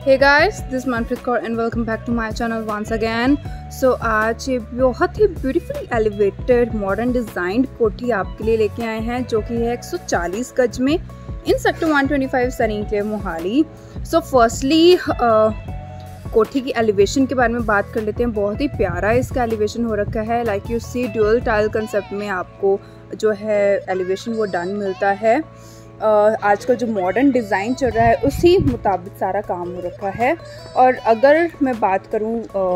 Hey guys this Manpreet Kaur and welcome back to my channel once again so आज बहुत ही beautiful elevated modern designed कोठी आपके लिए लेके आए हैं, जो कि है 140 गज में इन सेक्टर 125 सनी के मोहाली सो फर्स्टली कोठी की एलिवेशन के बारे में बात कर लेते हैं। बहुत ही प्यारा इसका एलिवेशन हो रखा है। Like you see dual tile concept में आपको जो है एलिवेशन वो डन मिलता है। आजकल जो मॉडर्न डिज़ाइन चल रहा है, उसी मुताबिक सारा काम हो रखा है। और अगर मैं बात करूँ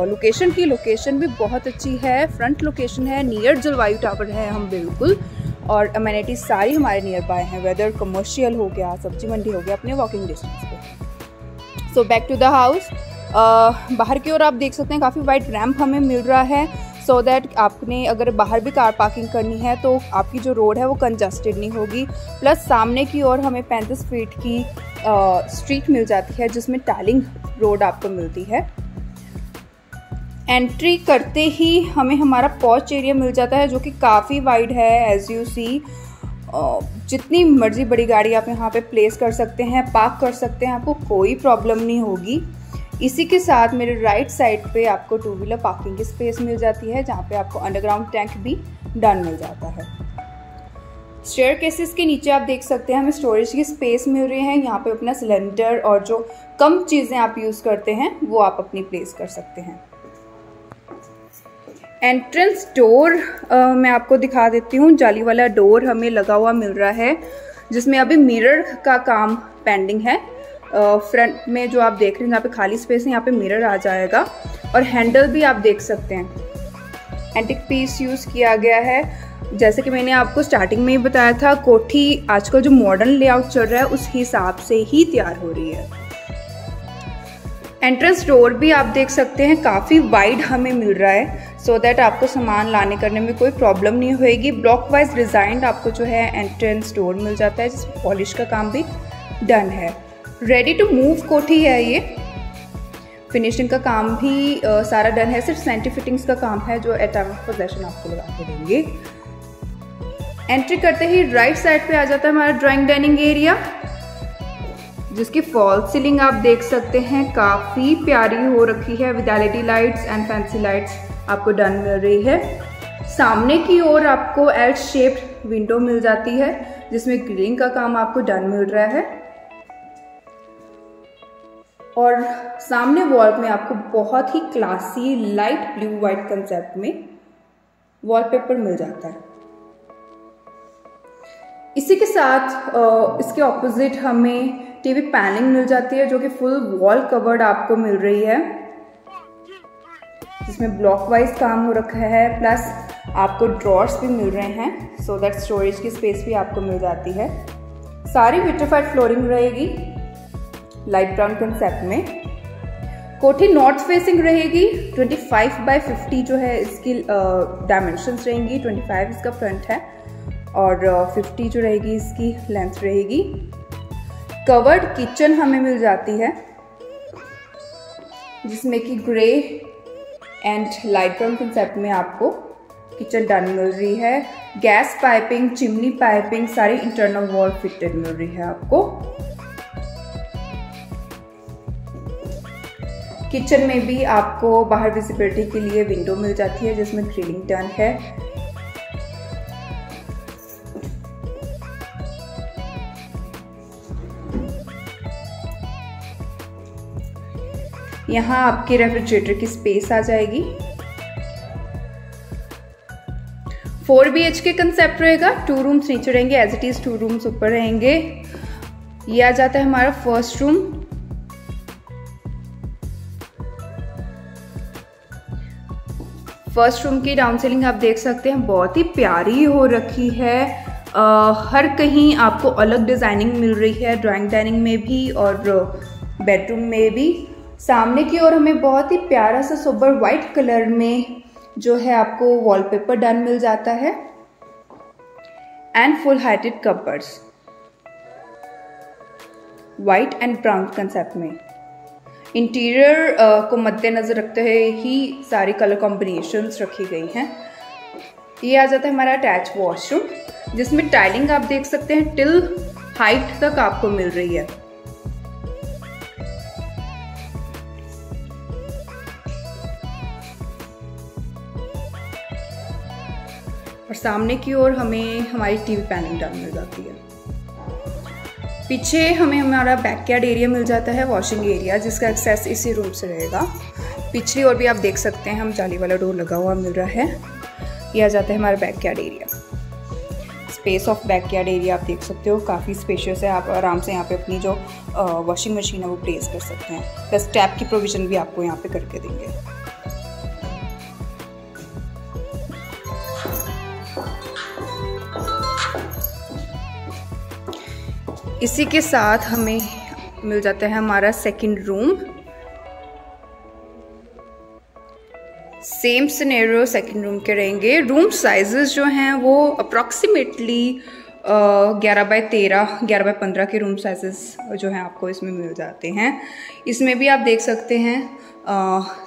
लोकेशन की लोकेशन भी बहुत अच्छी है। फ्रंट लोकेशन है नियर जलवायु टावर है हम बिल्कुल। और अमेनिटीज सारी हमारे नियर बाय हैं वेदर कमर्शियल हो गया, सब्ज़ी मंडी हो गया, अपने वॉकिंग डिस्टेंस पे। So back to the house बाहर की ओर आप देख सकते हैं, काफ़ी वाइड रैम्प हमें मिल रहा है। सो so दैट आपने अगर बाहर भी कार पार्किंग करनी है तो आपकी जो रोड है वो कंजस्टेड नहीं होगी। प्लस सामने की ओर हमें पैंतीस फीट की स्ट्रीट मिल जाती है, जिसमें टाइलिंग रोड आपको मिलती है। एंट्री करते ही हमें हमारा पॉच एरिया मिल जाता है, जो कि काफ़ी वाइड है एज यू सी जितनी मर्ज़ी बड़ी गाड़ी आप यहाँ पे प्लेस कर सकते हैं पार्क कर सकते हैं, आपको कोई प्रॉब्लम नहीं होगी। इसी के साथ मेरे राइट साइड पे आपको टू व्हीलर पार्किंग की स्पेस मिल जाती है, जहाँ पे आपको अंडरग्राउंड टैंक भी डन मिल जाता है। स्टेयर केसेस के नीचे आप देख सकते हैं, हमें स्टोरेज की स्पेस मिल रही है। यहाँ पे अपना सिलेंडर और जो कम चीज़ें आप यूज़ करते हैं, वो आप अपनी प्लेस कर सकते हैं। एंट्रेंस डोर मैं आपको दिखा देती हूँ। जाली वाला डोर हमें लगा हुआ मिल रहा है, जिसमें अभी मिरर का काम पेंडिंग है। फ्रंट में जो आप देख रहे हैं यहाँ पे खाली स्पेस है, यहाँ पे मिरर आ जाएगा। और हैंडल भी आप देख सकते हैं। एंटिक पीस यूज़ किया गया है। जैसे कि मैंने आपको स्टार्टिंग में ही बताया था, कोठी आजकल जो मॉडर्न लेआउट चल रहा है, उस हिसाब से ही तैयार हो रही है। एंट्रेंस डोर भी आप देख सकते हैं, काफ़ी वाइड हमें मिल रहा है। सो so दैट आपको सामान लाने करने में कोई प्रॉब्लम नहीं होएगी। ब्लॉक वाइज डिज़ाइन आपको जो है एंट्रेंस डोर मिल जाता है, जिसमें पॉलिश का काम भी डन है। रेडी टू मूव कोठी है ये। फिनिशिंग का काम भी आ, सारा डन है सिर्फ़ सेंटी फिटिंग्स का काम है जो एट पोजेशन आपको लगा के देंगे। एंट्री करते ही राइट साइड पे आ जाता है हमारा ड्राइंग डाइनिंग एरिया जिसकी फॉल सीलिंग आप देख सकते हैं काफ़ी प्यारी हो रखी है with LED lights and fancy lights आपको डन मिल रही है। सामने की ओर आपको एल शेप्ड विंडो मिल जाती है जिसमें ग्रिलिंग का काम आपको डन मिल रहा है। और सामने वॉल में आपको बहुत ही classy light blue white concept में वॉलपेपर मिल जाता है। इसी के साथ इसके ऑपोजिट हमें टीवी पैनलिंग मिल जाती है, जो कि फुल वॉल कवर्ड आपको मिल रही है। जिसमें ब्लॉक वाइज काम हो रखा है प्लस आपको ड्रॉर्स भी मिल रहे हैं सो दैट स्टोरेज की स्पेस भी आपको मिल जाती है। सारी विट्रीफाइड फ्लोरिंग रहेगी। लाइट ब्राउन कंसेप्ट में। कोठी नॉर्थ फेसिंग रहेगी 25 बाय 50 जो है इसकी डायमेंशन uh, रहेंगी 25 इसका फ्रंट है और uh, 50 जो रहेगी इसकी लेंथ रहेगी। कवर्ड किचन हमें मिल जाती है जिसमें कि grey and light brown concept में आपको किचन डन मिल रही है। गैस पाइपिंग चिमनी पाइपिंग सारी इंटरनल वॉल फिटेड मिल रही है आपको। किचन में भी आपको बाहर विजिबिलिटी के लिए विंडो मिल जाती है, जिसमें ग्रिलिंग टर्न है। यहाँ आपके रेफ्रिजरेटर की स्पेस आ जाएगी। Four B H K concept रहेगा। टू रूम्स नीचे रहेंगे as it is two rooms ऊपर रहेंगे। ये आ जाता है हमारा फ़र्स्ट रूम फ़र्स्ट रूम की डाउन सीलिंग आप देख सकते हैं बहुत ही प्यारी हो रखी है। आ, हर कहीं आपको अलग डिज़ाइनिंग मिल रही है ड्राइंग डाइनिंग में भी और बेडरूम में भी। सामने की ओर हमें बहुत ही प्यारा सा सोबर वाइट कलर में जो है आपको वॉलपेपर डन मिल जाता है। And full heighted cupboards white and brown concept में। इंटीरियर uh, को मद्देनज़र रखते हुए ही सारी कलर कॉम्बिनेशंस रखी गई हैं। ये आ जाता है हमारा अटैच वॉशरूम जिसमें टाइलिंग आप देख सकते हैं टिल हाइट तक आपको मिल रही है। और सामने की ओर हमें हमारी टीवी पैनल डाल मिल जाती है। पीछे हमें हमारा बैकयार्ड एरिया मिल जाता है वॉशिंग एरिया जिसका एक्सेस इसी रूम से रहेगा। पिछली ओर भी आप देख सकते हैं, हम जाली वाला डोर लगा हुआ मिल रहा है। यह जाता है हमारा backyard area space of backyard area आप देख सकते हो, काफ़ी स्पेशियस है। आप आराम से यहाँ पे अपनी जो वॉशिंग मशीन है, वो प्लेस कर सकते हैं। प्लस टैप की प्रोविज़न भी आपको यहाँ पे करके देंगे। इसी के साथ हमें मिल जाता है हमारा second room same scenario second room के रहेंगे. रूम साइजेस जो हैं वो अप्रॉक्सीमेटली ग्यारह बाय तेरह, ग्यारह बाय पंद्रह के रूम साइजेस जो हैं आपको इसमें मिल जाते हैं. इसमें भी आप देख सकते हैं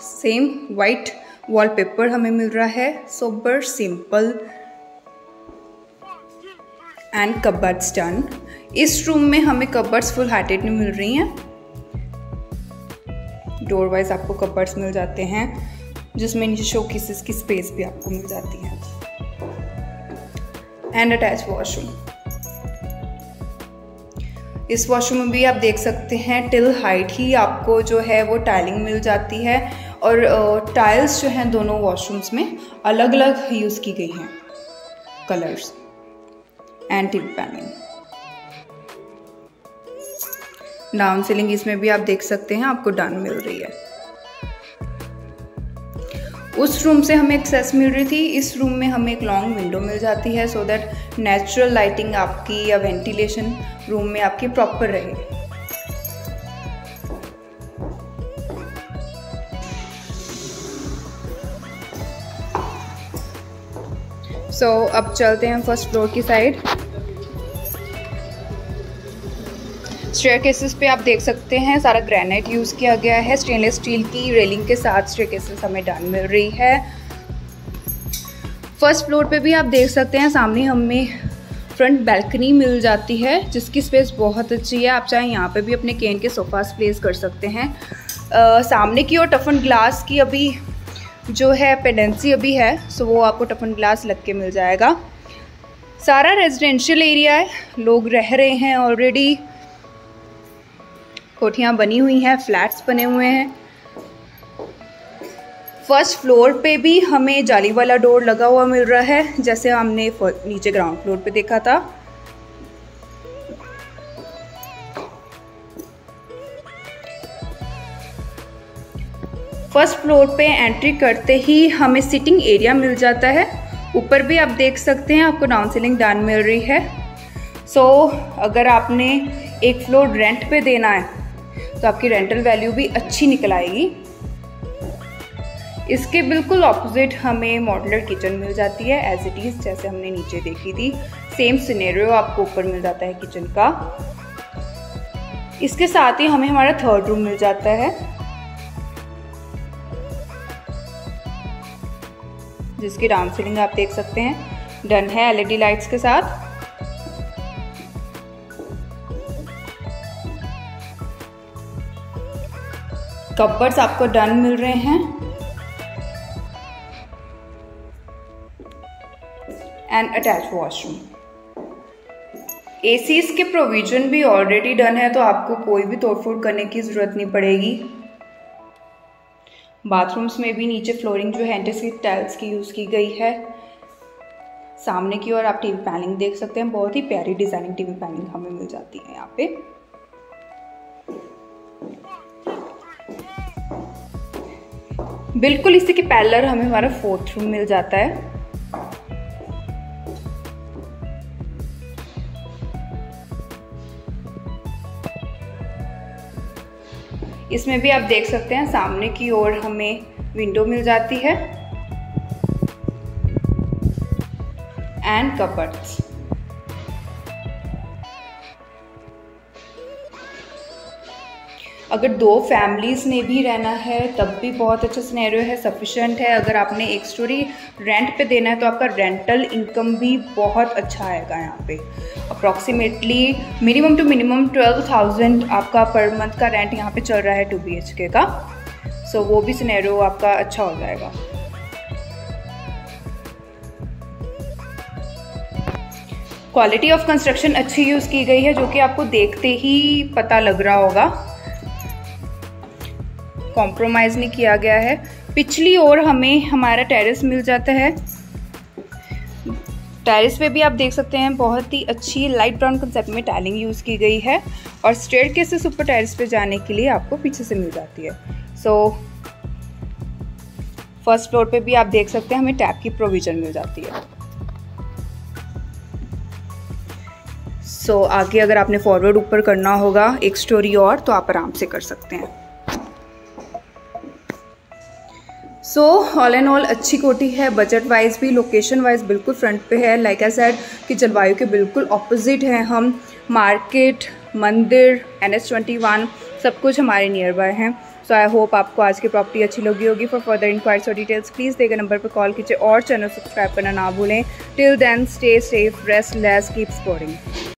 सेम वाइट वॉलपेपर हमें मिल रहा है. Sober simple and cupboards done इस रूम में हमें कबर्ड्स फुल हार्टेड में मिल रही हैं। डोर वाइज आपको कबर्ड्स मिल जाते हैं, जिसमें नीचे शो केसेस की स्पेस भी आपको मिल जाती है। एंड अटैच वॉशरूम इस वॉशरूम में भी आप देख सकते हैं टिल हाइट ही आपको जो है वो टाइलिंग मिल जाती है। और टाइल्स जो हैं दोनों वॉशरूम्स में अलग अलग यूज़ की गई हैं colours and tile panelling down ceiling इसमें भी आप देख सकते हैं, आपको डन मिल रही है। उस रूम से हमें एक्सेस मिल रही थी, इस रूम में हमें एक लॉन्ग विंडो मिल जाती है सो दैट नेचुरल लाइटिंग आपकी या वेंटिलेशन रूम में आपकी प्रॉपर रहे सो so, अब चलते हैं फ़र्स्ट फ्लोर की साइड स्टेयर केसेस पे आप देख सकते हैं सारा ग्रेनाइट यूज़ किया गया है. स्टेनलेस स्टील की रेलिंग के साथ स्टेयर केसेस हमें डन मिल रही है. फ़र्स्ट फ्लोर पे भी आप देख सकते हैं सामने हमें फ्रंट बैल्कनी मिल जाती है जिसकी स्पेस बहुत अच्छी है. आप चाहे यहाँ पे भी अपने केन के सोफास प्लेस कर सकते हैं. आ, सामने की ओर टफन ग्लास की अभी जो है पेंडेंसी अभी है सो वो आपको टफन ग्लास लग के मिल जाएगा। सारा रेजिडेंशियल एरिया है, लोग रह रहे हैं ऑलरेडी कोठियाँ बनी हुई हैं फ्लैट्स बने हुए हैं। फ़र्स्ट फ्लोर पे भी हमें जाली वाला डोर लगा हुआ मिल रहा है, जैसे हमने नीचे ग्राउंड फ्लोर पे देखा था। फ़र्स्ट फ्लोर पे एंट्री करते ही हमें सिटिंग एरिया मिल जाता है। ऊपर भी आप देख सकते हैं आपको डाउन सीलिंग डान मिल रही है। सो so, अगर आपने एक फ्लोर रेंट पे देना है तो आपकी रेंटल वैल्यू भी अच्छी निकल आएगी। इसके बिल्कुल ऑपोजिट हमें मॉडलर किचन मिल जाती है एज इट इज़ जैसे हमने नीचे देखी थी। सेम सिनेरियो आपको ऊपर मिल जाता है किचन का। इसके साथ ही हमें हमारा थर्ड रूम मिल जाता है। जिसकी डाउन सीलिंग आप देख सकते हैं। डन है एलईडी लाइट्स के साथ। कपर्स आपको डन मिल रहे हैं। एंड अटैच वॉशरूम एसीज के प्रोविज़न भी ऑलरेडी डन है तो आपको कोई भी तोड़फोड़ करने की ज़रूरत नहीं पड़ेगी। बाथरूम्स में भी नीचे फ्लोरिंग जो है टाइल्स की यूज़ की गई है। सामने की ओर आप टीवी पैनलिंग देख सकते हैं, बहुत ही प्यारी डिज़ाइनिंग टीवी पैनलिंग हमें मिल जाती है यहाँ पे। बिल्कुल इसी के पैलर हमें हमारा फोर्थ रूम मिल जाता है। इसमें भी आप देख सकते हैं, सामने की ओर हमें विंडो मिल जाती है एंड कपट्स अगर दो फैमिलीज़ ने भी रहना है, तब भी बहुत अच्छा स्नैरियो है सफिशेंट है। अगर आपने एक स्टोरी रेंट पे देना है तो आपका रेंटल इनकम भी बहुत अच्छा आएगा यहाँ पे। Approximately minimum two minimum twelve thousand आपका पर मंथ का रेंट यहाँ पे चल रहा है टू बी एच के का। सो so, वो भी स्नैरियो आपका अच्छा हो जाएगा। क्वालिटी ऑफ़ कंस्ट्रक्शन अच्छी यूज़ की गई है जो कि आपको देखते ही पता लग रहा होगा। कॉम्प्रोमाइज़ नहीं किया गया है। पिछली ओर हमें हमारा टेरेस मिल जाता है। टेरिस पे भी आप देख सकते हैं बहुत ही अच्छी लाइट ब्राउन कंसेप्ट में टाइलिंग यूज़ की गई है और स्टेट केसेस ऊपर टेरिस पे जाने के लिए आपको पीछे से मिल जाती है। सो फ़र्स्ट फ्लोर पे भी आप देख सकते हैं हमें टैप की प्रोविज़न मिल जाती है। सो so, आगे अगर आपने फॉरवर्ड ऊपर करना होगा एक स्टोरी और तो आप आराम से कर सकते हैं। सो ऑल एंड ऑल अच्छी कोठी है बजट वाइज भी लोकेशन वाइज बिल्कुल फ्रंट पे है। लाइक आई सेड कि जलवायु के बिल्कुल ऑपोजिट है हम। मार्केट मंदिर एन एस ट्वेंटी वन सब कुछ हमारे नियर बाय हैं। सो आई होप आपको आज की प्रॉपर्टी अच्छी लगी होगी। फॉर फर्दर इंक्वायरीज और डिटेल्स प्लीज़ देगा नंबर पर कॉल कीजिए। और चैनल सब्सक्राइब करना ना भूलें। Till then stay safe rest less keep supporting